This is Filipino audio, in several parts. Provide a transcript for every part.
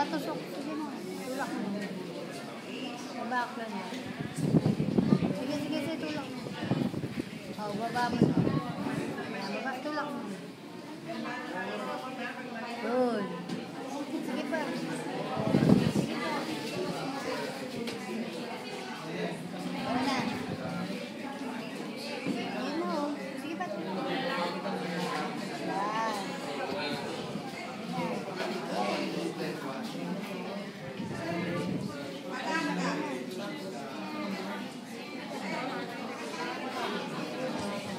Patusok. Sige mo. Tulak mo. Baba ka na. Sige, sige, sige, tulak mo. Oh, baba mo baba, tulak mo. Yun. Sige pa. Sige pa. Ano na? Ayun mo. Sige pa. Yan.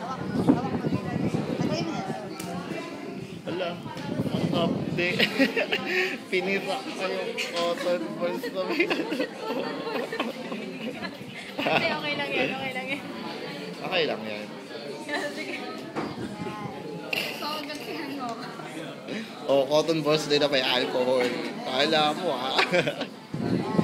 Hawak mo. Hawak mo. Lagay mo na. Hala, update. Pinira ko yung cotton balls na may Hindi, okay lang yan, okay lang yan. Okay lang yan. Sige. So, gantihan mo ako. O, cotton balls din na may alcohol. Kala mo ah. Yan.